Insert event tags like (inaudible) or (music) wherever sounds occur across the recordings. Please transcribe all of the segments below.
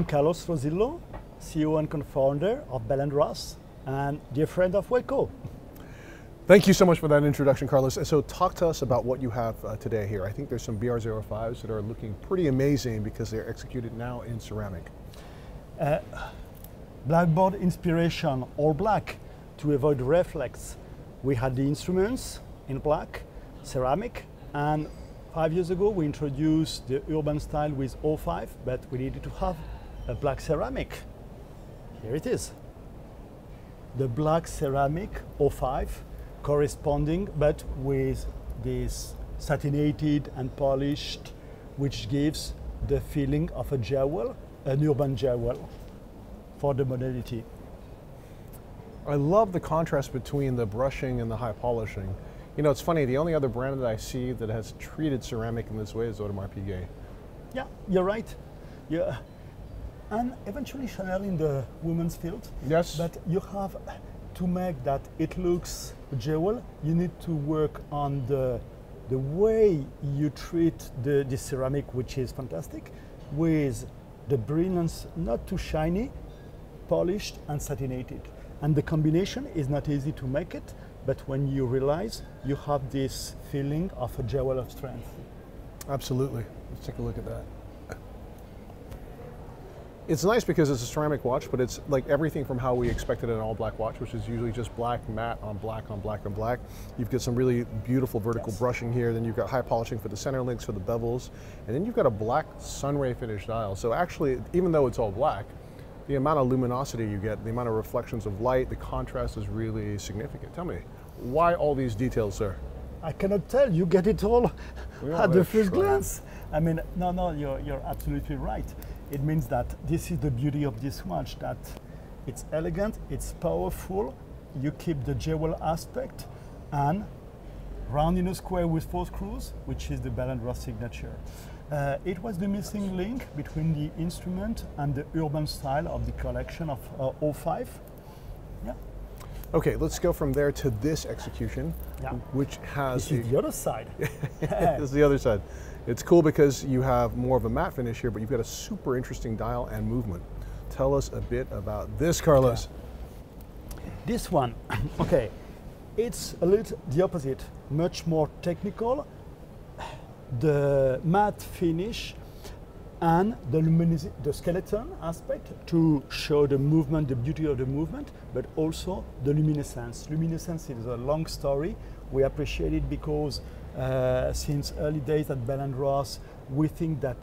I'm Carlos Rosillo, CEO and co-founder of Bell & Ross and dear friend of Wei Koh. Thank you so much for that introduction, Carlos. And so talk to us about what you have uh, today here. I think there's some BR05s that are looking pretty amazing because they're executed now in ceramic. Uh, blackboard inspiration, all black, to avoid reflex. We had the instruments in black, ceramic, and five years ago we introduced the urban style with 05, but we needed to have a black ceramic. Here it is. The black ceramic 05 corresponding, but with this satinated and polished, which gives the feeling of a jewel, an urban jewel for the modernity. I love the contrast between the brushing and the high polishing. You know, it's funny, the only other brand that I see that has treated ceramic in this way is Audemars Piguet. Yeah, you're right. Yeah. And eventually Chanel in the women's field. Yes. But you have to make that it looks a jewel, you need to work on the the way you treat the, the ceramic, which is fantastic, with the brilliance not too shiny, polished and satinated. And the combination is not easy to make it, but when you realize you have this feeling of a jewel of strength. Absolutely. Let's take a look at that. It's nice because it's a ceramic watch, but it's like everything from how we expected an all black watch, which is usually just black, matte on black on black on black. You've got some really beautiful vertical yes. brushing here, then you've got high polishing for the center links, for the bevels, and then you've got a black sunray finish dial. So actually, even though it's all black, the amount of luminosity you get, the amount of reflections of light, the contrast is really significant. Tell me, why all these details, sir? I cannot tell. You get it all at the first glance. I mean, no, no, you're, you're absolutely right. It means that this is the beauty of this watch, that it's elegant, it's powerful, you keep the jewel aspect, and round in a square with four screws, which is the Ross signature. Uh, it was the missing link between the instrument and the urban style of the collection of uh, 05. Yeah. Okay, let's go from there to this execution, yeah. which has this is the other side. (laughs) this is the other side. It's cool because you have more of a matte finish here, but you've got a super interesting dial and movement. Tell us a bit about this, Carlos. This one, (coughs) okay, it's a little the opposite, much more technical. (sighs) The matte finish and the, the skeleton aspect to show the movement, the beauty of the movement, but also the luminescence. Luminescence is a long story. We appreciate it because uh, since early days at Bell & Ross, we think that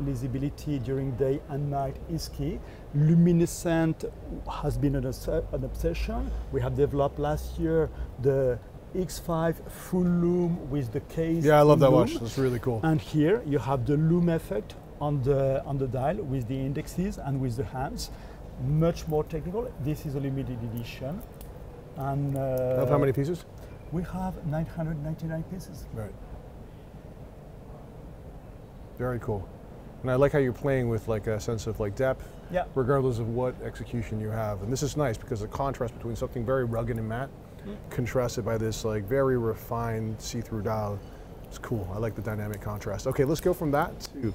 visibility during day and night is key. Luminescent has been an, an obsession. We have developed last year the X5 full lume with the case. Yeah, I love that lume. watch. That's really cool. And here you have the lume effect on the on the dial with the indexes and with the hands. Much more technical. This is a limited edition. And uh, how many pieces? We have 999 pieces. Right. Very cool. And I like how you're playing with like a sense of like depth, yeah. regardless of what execution you have. And this is nice because the contrast between something very rugged and matte, mm. contrasted by this like very refined see-through dial. It's cool. I like the dynamic contrast. Okay, let's go from that to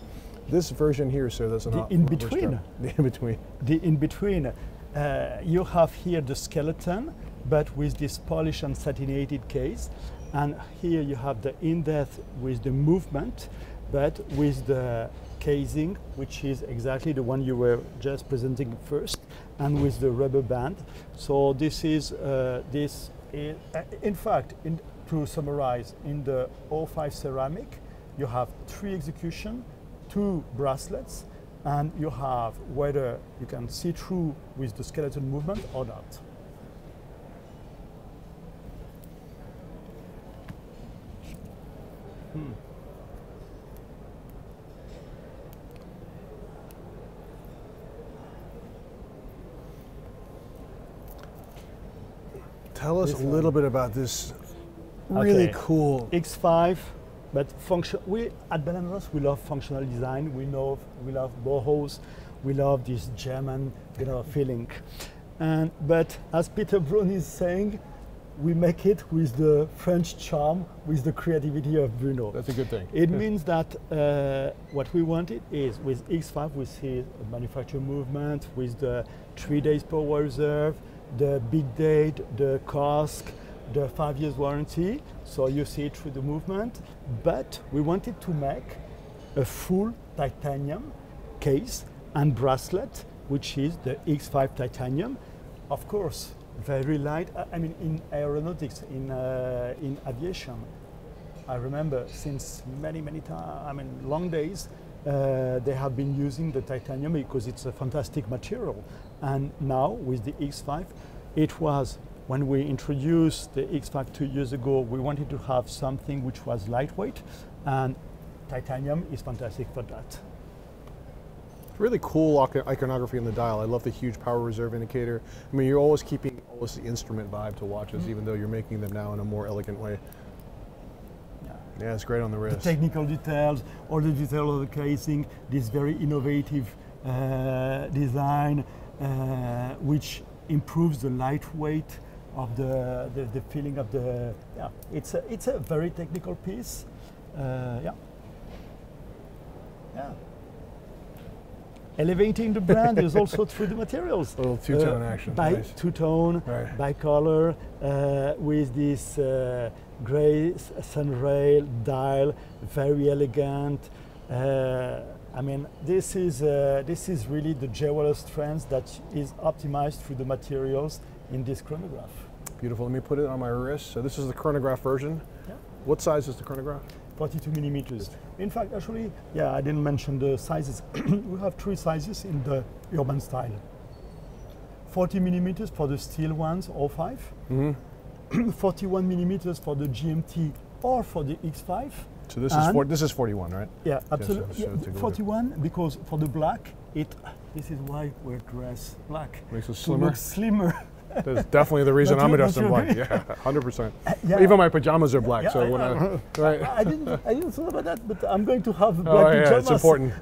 this version here. So that's the in between. (laughs) The in between. The in between. Uh, you have here the skeleton but with this polished and satinated case. And here you have the in-depth with the movement, but with the casing, which is exactly the one you were just presenting first, and with the rubber band. So this is uh, this. Is, uh, in fact, in, to summarize, in the 05 ceramic, you have three execution, two bracelets, and you have whether you can see through with the skeleton movement or not. Hmm. Tell us this a little one. bit about this really okay. cool X5. But function, we at Bell Ross we love functional design. We love we love Bauhaus. We love this German you know feeling. And but as Peter Brun is saying, we make it with the French charm, with the creativity of Bruno. That's a good thing. It means that uh, what we wanted is with X5 we see a manufacturer movement with the three days power reserve, the big date, the cask, the five years warranty. So you see it through the movement. But we wanted to make a full titanium case and bracelet, which is the X5 titanium. Of course, very light. I- I mean, in aeronautics, in uh, in aviation, I remember since many many times. I mean, long days. Uh, they have been using the titanium because it's a fantastic material. And now with the X5, it was when we introduced the X5 two years ago. We wanted to have something which was lightweight, and titanium is fantastic for that. Really cool iconography on the dial. I love the huge power reserve indicator. I mean, you're always keeping almost the instrument vibe to watches, Mm-hmm. even though you're making them now in a more elegant way. Yeah. Yeah, it's great on the the wrist. technical details, all the detail of the casing, this very innovative uh, design, uh, which improves the lightweight of the, the, the feeling of the. Yeah, it's a, it's a very technical piece. Uh, yeah. Yeah. Elevating the brand is also (laughs) through the materials. A little two-tone action. By nice. two-tone, Right. by color, uh, with this uh, gray sunray dial, very elegant. Uh, I mean, this is uh, this is really the jeweler strength that is optimized through the materials in this chronograph. Beautiful. Let me put it on my wrist. So this is the chronograph version. Yeah. What size is the chronograph? 42 millimeters. In fact, actually, yeah, I didn't mention the sizes. (clears throat) we have three sizes in the urban style. 40 millimeters for the steel ones, 05. Mm-hmm. (clears throat) 41 millimeters for the GMT or for the X5. So this is And- four, this is 41, right? Yeah, so- absolutely. so Yeah, take a look. 41 because for the black, it. This is why we dress black. Makes us To slimmer. look slimmer. (laughs) That's definitely the reason I'm you- dressed in black. Yeah, (laughs) 100%. yeah. Even my pajamas are black. Yeah, so I when I, know. (laughs) right. I didn't. I didn't thought about that, but I'm going to have black Oh yeah, pajamas. (laughs) it's important.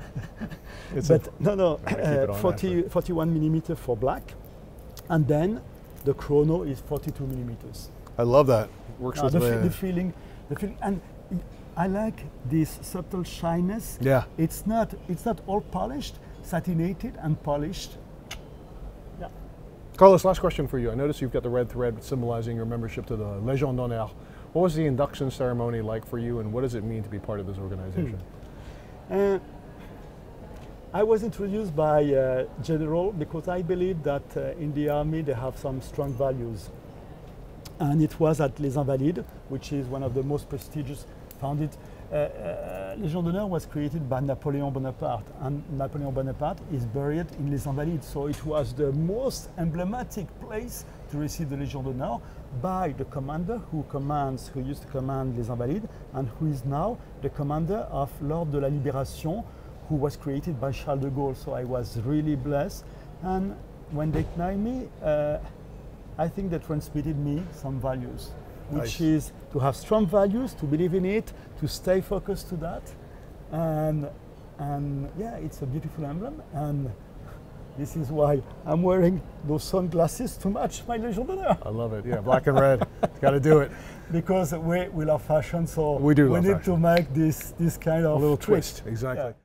It's But no, no, keep it uh, on 40, 41 millimeter for black, and then the chrono is 42 millimeters. I love that. Works Now, with the, the, fe- the feeling, the feeling, and I like this subtle shyness. yeah. It's not, it's not all polished, satinated and polished. Carlos, last question for you. I notice you've got the red thread symbolizing your membership to the Légion d'honneur. What was the induction ceremony like for you, and what does it mean to be part of this organization? Uh, I was introduced by uh, General because I believe that uh, in the army they have some strong values. And it was at Les Invalides, which is one of the most prestigious founded. Uh, uh, Légion d'honneur was created by Napoleon Bonaparte, and Napoleon Bonaparte is buried in Les Invalides. So it was the most emblematic place to receive the Légion d'honneur by the commander who commands, who used to command Les Invalides, and who is now the commander of l'Ordre de la Libération, who was created by Charles de Gaulle. So I was really blessed. And when they knighted me, uh, I think they transmitted me some values, which Nice. is to have strong values, to believe in it, to stay focused to that, and and yeah, it's a beautiful emblem, and this is why I'm wearing those sunglasses to match my Légion d'honneur I love it. Yeah, black and red. Got to do it. (laughs) because we, we love fashion, so We do love need fashion. to make this this kind A of little trick. twist. Exactly. Yeah.